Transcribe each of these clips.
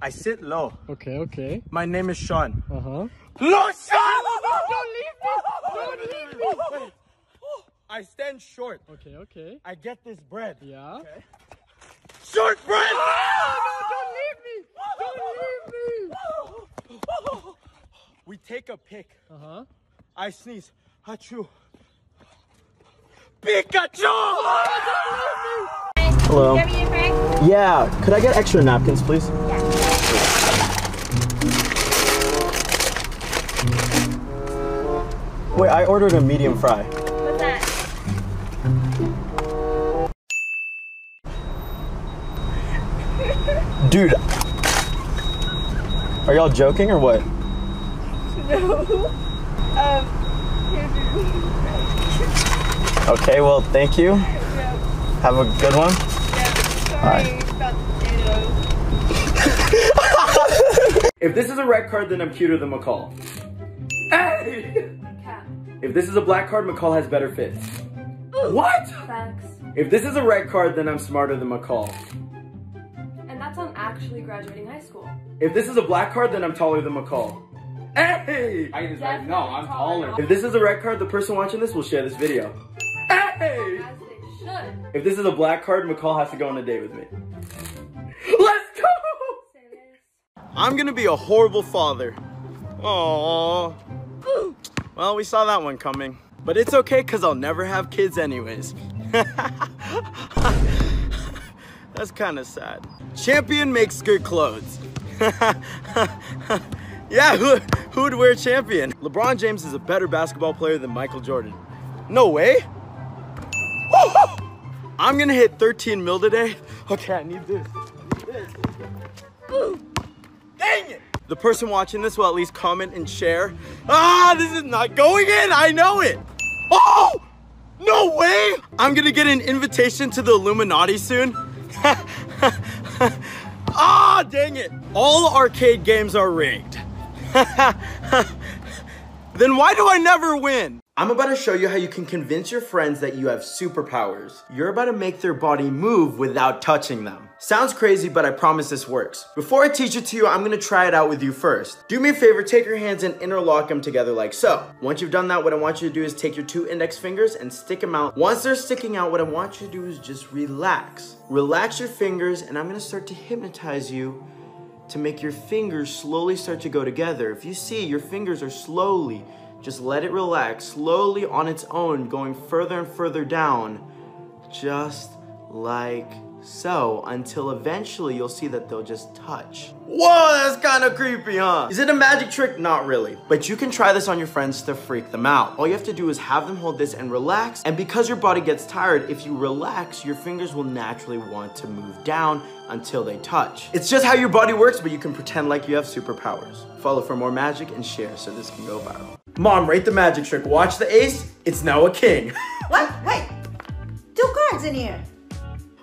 I sit low. Okay, okay. My name is Sean. Uh-huh. Low Sean! Don't leave me! Don't leave me! I stand short. Okay, okay. I get this bread. Yeah. Okay. Short bread! don't leave me! Don't leave me! We take a pick. Uh-huh. I sneeze. Achoo. Pikachu! Hello. Give me a Frank. Yeah, could I get extra napkins, please? Wait, I ordered a medium fry. What's that? Dude. Are y'all joking or what? No. Um, here's your Okay, well, thank you. yeah, Have a good one. yeah, sorry about the potatoes. If this is a red card, then I'm cuter than McCall. Hey! Cap. If this is a black card, McCall has better fits. What? Facts. If this is a red card, then I'm smarter than McCall. And that's on actually graduating high school. If this is a black card, then I'm taller than McCall. Hey! Height is right. No, I'm taller. If this is a red card, the person watching this will share this video. Hey! As they should. If this is a black card, McCall has to go on a date with me. Let's go! I'm gonna be a horrible father. Aww. Well, we saw that one coming. But it's okay, because I'll never have kids anyways. That's kind of sad. Champion makes good clothes. yeah, who, who would wear champion? LeBron James is a better basketball player than Michael Jordan. No way. I'm gonna hit 13 mil today. Okay, I need this. I need this. Dang it! The person watching this will at least comment and share. Ah, this is not going in. I know it. Oh, no way! I'm gonna get an invitation to the Illuminati soon. ah, dang it! All arcade games are rigged. then why do I never win? I'm about to show you how you can convince your friends that you have superpowers. You're about to make their body move without touching them. Sounds crazy, but I promise this works. Before I teach it to you, I'm gonna try it out with you first. Do me a favor, take your hands and interlock them together like so. Once you've done that, what I want you to do is take your two index fingers and stick them out. Once they're sticking out, what I want you to do is just relax. Relax your fingers, and I'm gonna start to hypnotize you to make your fingers slowly start to go together. If you see your fingers are slowly, just let it relax, slowly on its own, going further and further down, just like so, until eventually you'll see that they'll just touch. Whoa, that's kind of creepy, huh? Is it a magic trick? Not really. But you can try this on your friends to freak them out. All you have to do is have them hold this and relax, and because your body gets tired, if you relax, your fingers will naturally want to move down until they touch. It's just how your body works, but you can pretend like you have superpowers. Follow for more magic and share so this can go viral. Mom, rate the magic trick. Watch the ace. It's now a king. What? Wait. Two cards in here.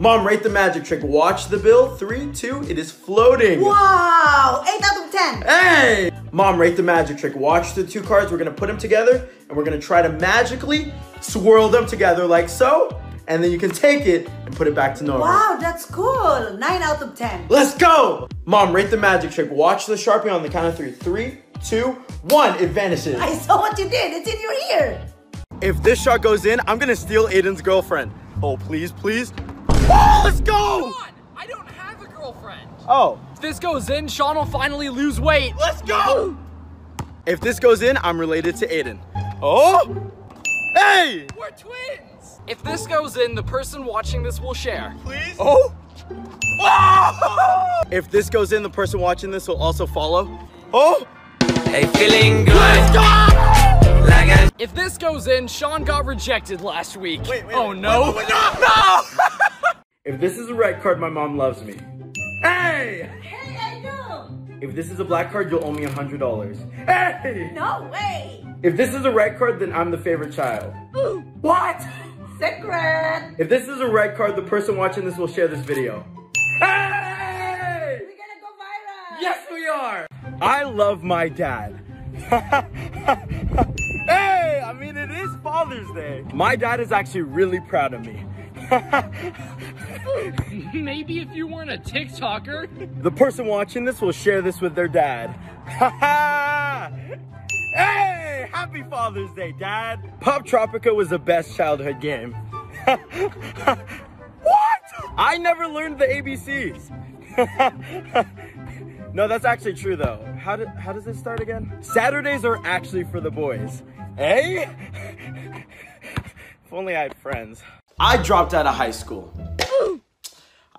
Mom, rate the magic trick. Watch the bill. Three, two, it is floating. Wow! 8 out of 10. Hey! Mom, rate the magic trick. Watch the two cards. We're gonna put them together and we're gonna try to magically swirl them together like so. And then you can take it and put it back to normal. Wow, that's cool. 9 out of 10. Let's go! Mom, rate the magic trick. Watch the Sharpie on the count of three. Three, two, one. It vanishes. I saw what you did. It's in your ear. If this shot goes in, I'm gonna steal Aiden's girlfriend. Oh, please, please. Oh, let's go! on! I don't have a girlfriend. Oh, If this goes in, Sean will finally lose weight. let's go! If this goes in, I'm related to Aiden. Oh! Hey! We're twins. If this goes in, the person watching this will share. Please? Oh! Oh! If this goes in, the person watching this will also follow. Oh! Hey, feeling good. Like a If this goes in, Sean got rejected last week. Wait, wait, oh wait, no. wait, wait, no! No! if this is a red card, my mom loves me. Hey! Hey, I know. If this is a black card, you'll owe me a hundred dollars. Hey! No way. If this is a red card, then I'm the favorite child. What? Secret. If this is a red card, the person watching this will share this video. Hey! We're gonna go viral. Yes, we are! I love my dad. hey, I mean, it is Father's Day. My dad is actually really proud of me. Maybe if you weren't a TikToker. The person watching this will share this with their dad. Ha ha! hey, happy Father's Day, Dad. Poptropica was the best childhood game. what? I never learned the ABCs. no, that's actually true though. How did how does it start again? Saturdays are actually for the boys. Hey? Eh? if only I had friends. I dropped out of high school.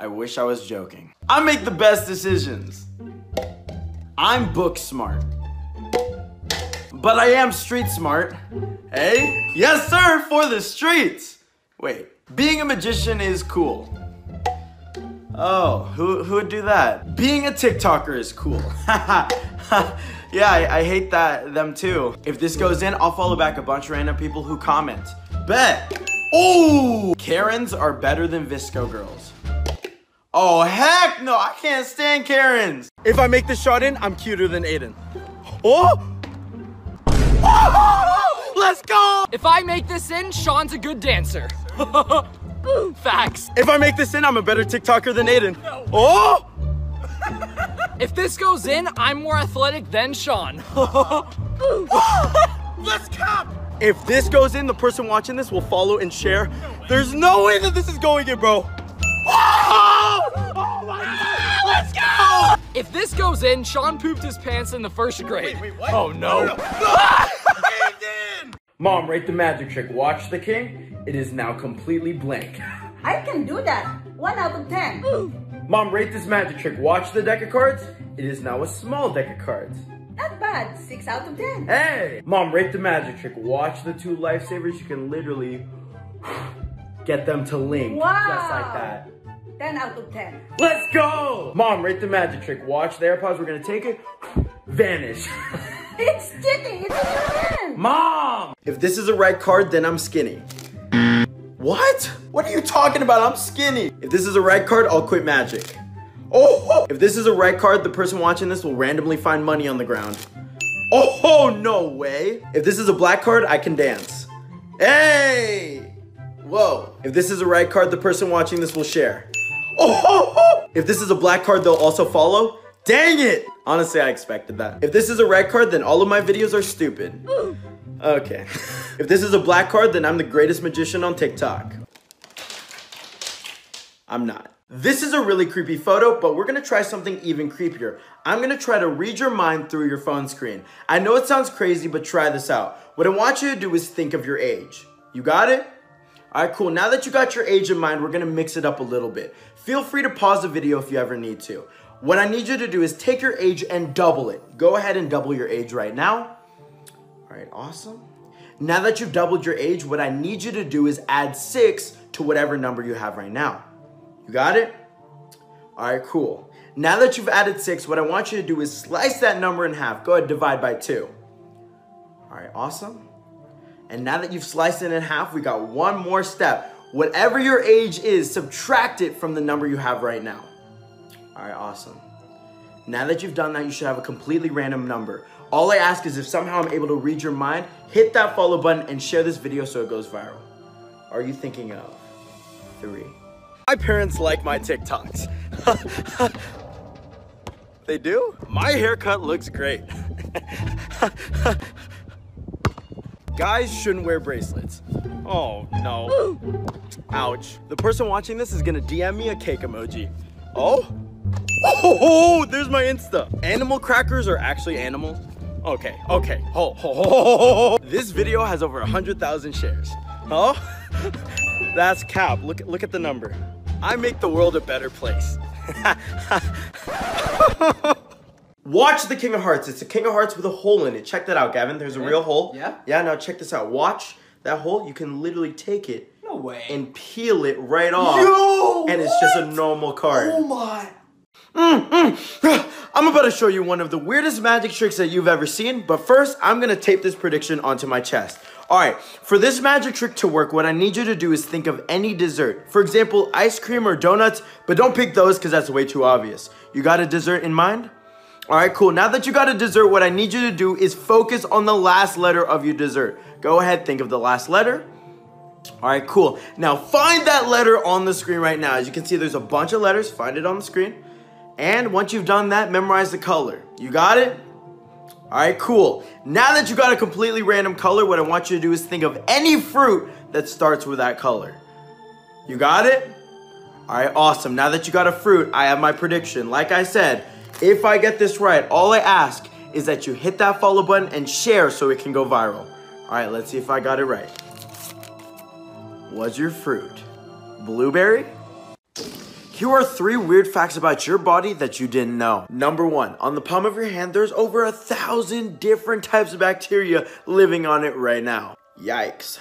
I wish I was joking. I make the best decisions. I'm book smart. But I am street smart. Hey? Yes, sir, for the streets. Wait, being a magician is cool. Oh, who, who would do that? Being a TikToker is cool. yeah, I, I hate that them too. If this goes in, I'll follow back a bunch of random people who comment. Bet. Oh, Karens are better than VSCO girls. Oh, heck no, I can't stand Karens. If I make the shot in, I'm cuter than Aiden. Oh! oh! Let's go! If I make this in, Sean's a good dancer. Facts. If I make this in, I'm a better TikToker than Aiden. Oh! If this goes in, I'm more athletic than Sean. Let's cap! If this goes in, the person watching this will follow and share. There's no way that this is going in, bro. If this goes in, Sean pooped his pants in the first grade. Wait, what? Oh no. Oh, Aiden! Mom, rate the magic trick. Watch the king. It is now completely blank. I can do that. One out of ten. Mom, rate this magic trick. Watch the deck of cards. It is now a small deck of cards. Not bad. Six out of ten. Hey! Mom, rate the magic trick. Watch the two lifesavers. You can literally get them to link. Wow. Just like that. Ten out of ten. Let's go! Mom, rate the magic trick. Watch the AirPods. We're gonna take it. Vanish. It's cheating. It's in your. Mom! If this is a red card, then I'm skinny. What? What are you talking about? I'm skinny. If this is a red card, I'll quit magic. Oh! If this is a red card, the person watching this will randomly find money on the ground. Oh, no way. If this is a black card, I can dance. Hey! Whoa. If this is a red card, the person watching this will share. Oh! If this is a black card, they'll also follow. Dang it! Honestly, I expected that. If this is a red card, then all of my videos are stupid. Okay. if this is a black card, then I'm the greatest magician on TikTok. I'm not. This is a really creepy photo, but we're gonna try something even creepier. I'm gonna try to read your mind through your phone screen. I know it sounds crazy, but try this out. What I want you to do is think of your age. You got it? All right, cool. Now that you got your age in mind, we're gonna mix it up a little bit. Feel free to pause the video if you ever need to. What I need you to do is take your age and double it. Go ahead and double your age right now. All right, awesome. Now that you've doubled your age, what I need you to do is add six to whatever number you have right now. You got it? All right, cool. Now that you've added six, what I want you to do is slice that number in half. Go ahead, divide by two. All right, awesome. And now that you've sliced it in half, we got one more step. Whatever your age is, subtract it from the number you have right now. All right, awesome. Now that you've done that, you should have a completely random number. All I ask is if somehow I'm able to read your mind, hit that follow button and share this video so it goes viral. Are you thinking of three? My parents like my TikToks. they do? My haircut looks great. Guys shouldn't wear bracelets. Oh no. Ouch. The person watching this is gonna DM me a cake emoji. Oh? Oh, there's my Insta. Animal crackers are actually animals? Okay, okay. Ho, ho, ho, ho, ho, ho. This video has over 100,000 shares. Oh? That's cap. Look, look at the number. I make the world a better place. Watch the King of Hearts. It's a King of Hearts with a hole in it. Check that out, Gavin. There's a real hole. Yeah? Yeah, now check this out. Watch that hole. You can literally take it No way. and peel it right off. Yo, and it's just a normal card. oh my. Mm, mm. I'm about to show you one of the weirdest magic tricks that you've ever seen, but first, I'm gonna tape this prediction onto my chest. All right, for this magic trick to work, what I need you to do is think of any dessert. For example, ice cream or donuts, but don't pick those because that's way too obvious. You got a dessert in mind? All right, cool. Now that you got a dessert, what I need you to do is focus on the last letter of your dessert. Go ahead, think of the last letter. All right, cool. Now find that letter on the screen right now. As you can see, there's a bunch of letters. Find it on the screen. And once you've done that, memorize the color. You got it? All right, cool. Now that you got a completely random color, what I want you to do is think of any fruit that starts with that color. You got it? All right, awesome. Now that you got a fruit, I have my prediction. Like I said, if I get this right, all I ask is that you hit that follow button and share so it can go viral. All right, let's see if I got it right. Was your fruit blueberry? Here are three weird facts about your body that you didn't know. Number one, on the palm of your hand, there's over a thousand different types of bacteria living on it right now. Yikes.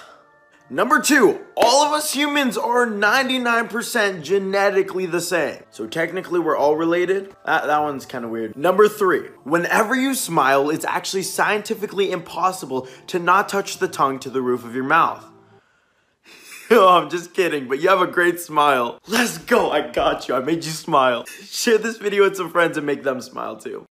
Number two, all of us humans are 99% genetically the same. So technically we're all related. That, that one's kind of weird. Number three, whenever you smile, it's actually scientifically impossible to not touch the tongue to the roof of your mouth. oh, I'm just kidding, but you have a great smile. Let's go, I got you, I made you smile. Share this video with some friends and make them smile too.